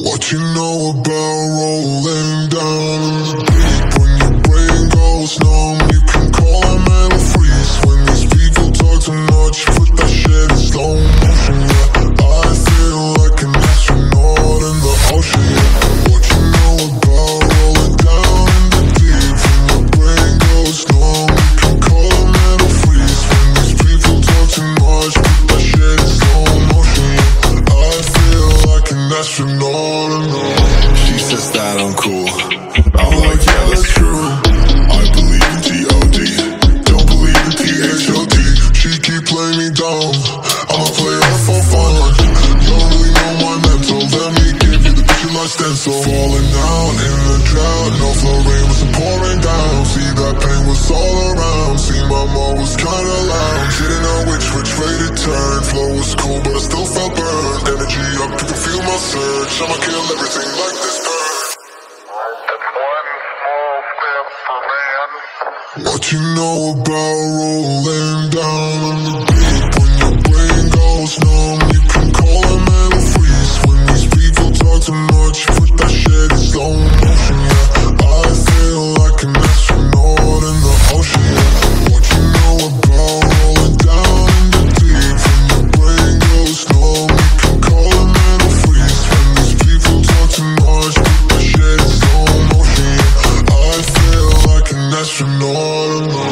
What you know about astronaut and all. She says that I'm cool. I'm like, yeah, that's true. I believe in G-O-D. Don't believe in T-H-O-T. She keep playing me dumb. I'ma play her for fun. Don't really know my mental. Let me give you the picture like stencil. Falling out. turn. Flow was cool, but I still felt burned. Energy up, you can feel my surge. I'ma kill everything like this burn What you know about rolling down on the you know